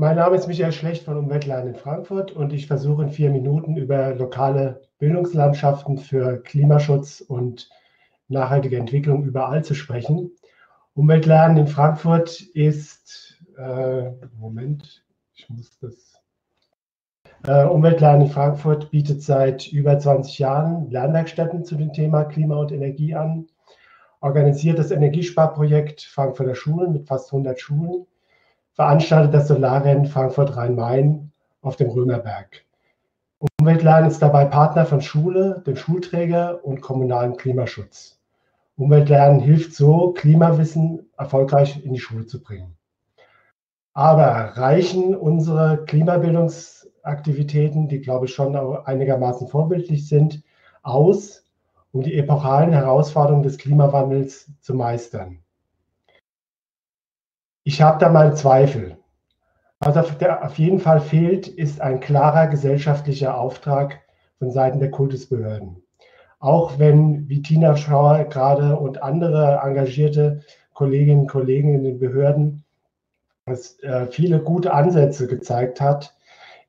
Mein Name ist Michael Schlecht von Umweltlernen in Frankfurt und ich versuche in vier Minuten über lokale Bildungslandschaften für Klimaschutz und nachhaltige Entwicklung überall zu sprechen. Umweltlernen in Frankfurt ist, äh, Moment, ich muss das. Äh, Umweltlernen in Frankfurt bietet seit über 20 Jahren Lernwerkstätten zu dem Thema Klima und Energie an, organisiert das Energiesparprojekt Frankfurter Schulen mit fast 100 Schulen veranstaltet das Solarrennen Frankfurt-Rhein-Main auf dem Römerberg. Umweltlernen ist dabei Partner von Schule, dem Schulträger und kommunalen Klimaschutz. Umweltlernen hilft so, Klimawissen erfolgreich in die Schule zu bringen. Aber reichen unsere Klimabildungsaktivitäten, die glaube ich schon einigermaßen vorbildlich sind, aus, um die epochalen Herausforderungen des Klimawandels zu meistern? Ich habe da mal Zweifel. Was auf, der, auf jeden Fall fehlt, ist ein klarer gesellschaftlicher Auftrag von Seiten der Kultusbehörden. Auch wenn, wie Tina Schauer gerade und andere engagierte Kolleginnen und Kollegen in den Behörden es, äh, viele gute Ansätze gezeigt hat,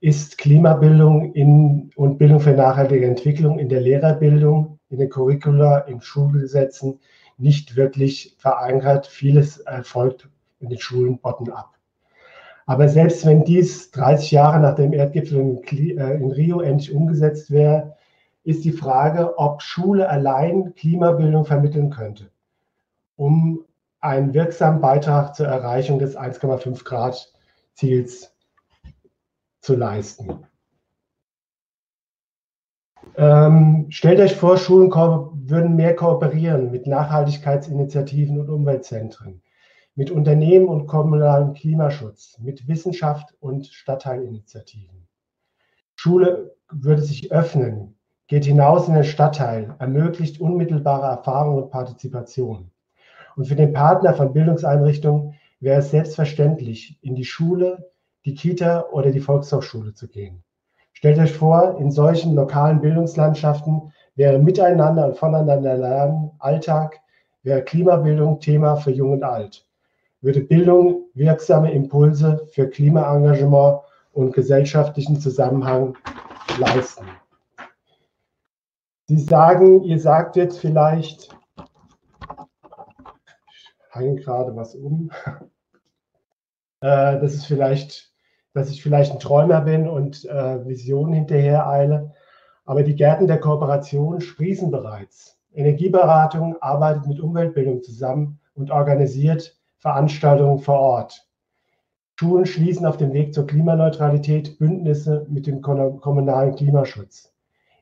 ist Klimabildung in, und Bildung für nachhaltige Entwicklung in der Lehrerbildung, in den Curricula, in Schulgesetzen nicht wirklich verankert. Vieles erfolgt in den Schulen bottom-up. Aber selbst wenn dies 30 Jahre nach dem Erdgipfel in, äh, in Rio endlich umgesetzt wäre, ist die Frage, ob Schule allein Klimabildung vermitteln könnte, um einen wirksamen Beitrag zur Erreichung des 1,5 Grad Ziels zu leisten. Ähm, stellt euch vor, Schulen würden mehr kooperieren mit Nachhaltigkeitsinitiativen und Umweltzentren mit Unternehmen und kommunalem Klimaschutz, mit Wissenschaft und Stadtteilinitiativen. Schule würde sich öffnen, geht hinaus in den Stadtteil, ermöglicht unmittelbare Erfahrung und Partizipation. Und für den Partner von Bildungseinrichtungen wäre es selbstverständlich, in die Schule, die Kita oder die Volkshochschule zu gehen. Stellt euch vor, in solchen lokalen Bildungslandschaften wäre Miteinander und voneinander lernen Alltag, wäre Klimabildung Thema für Jung und Alt würde Bildung wirksame Impulse für Klimaengagement und gesellschaftlichen Zusammenhang leisten. Sie sagen, ihr sagt jetzt vielleicht, ich hänge gerade was um, äh, das ist vielleicht, dass ich vielleicht ein Träumer bin und äh, Visionen hinterher eile. Aber die Gärten der Kooperation sprießen bereits. Energieberatung arbeitet mit Umweltbildung zusammen und organisiert Veranstaltungen vor Ort. Schulen schließen auf dem Weg zur Klimaneutralität Bündnisse mit dem kommunalen Klimaschutz.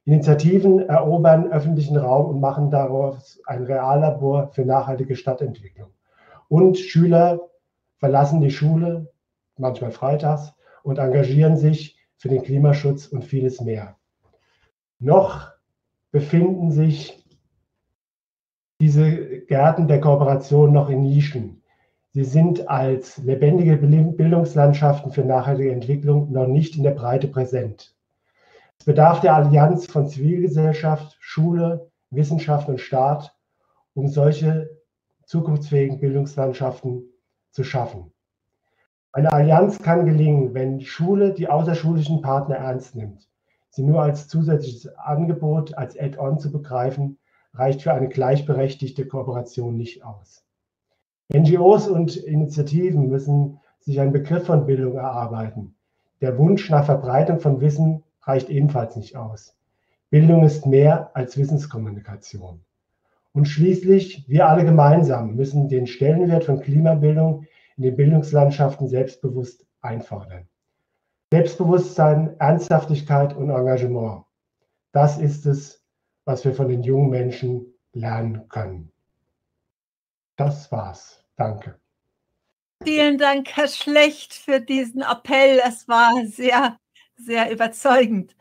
Initiativen erobern öffentlichen Raum und machen daraus ein Reallabor für nachhaltige Stadtentwicklung. Und Schüler verlassen die Schule, manchmal freitags, und engagieren sich für den Klimaschutz und vieles mehr. Noch befinden sich diese Gärten der Kooperation noch in Nischen. Sie sind als lebendige Bildungslandschaften für nachhaltige Entwicklung noch nicht in der Breite präsent. Es bedarf der Allianz von Zivilgesellschaft, Schule, Wissenschaft und Staat, um solche zukunftsfähigen Bildungslandschaften zu schaffen. Eine Allianz kann gelingen, wenn Schule die außerschulischen Partner ernst nimmt. Sie nur als zusätzliches Angebot, als Add-on zu begreifen, reicht für eine gleichberechtigte Kooperation nicht aus. NGOs und Initiativen müssen sich einen Begriff von Bildung erarbeiten. Der Wunsch nach Verbreitung von Wissen reicht ebenfalls nicht aus. Bildung ist mehr als Wissenskommunikation. Und schließlich, wir alle gemeinsam müssen den Stellenwert von Klimabildung in den Bildungslandschaften selbstbewusst einfordern. Selbstbewusstsein, Ernsthaftigkeit und Engagement. Das ist es, was wir von den jungen Menschen lernen können. Das war's. Danke. Vielen Dank, Herr Schlecht, für diesen Appell. Es war sehr, sehr überzeugend.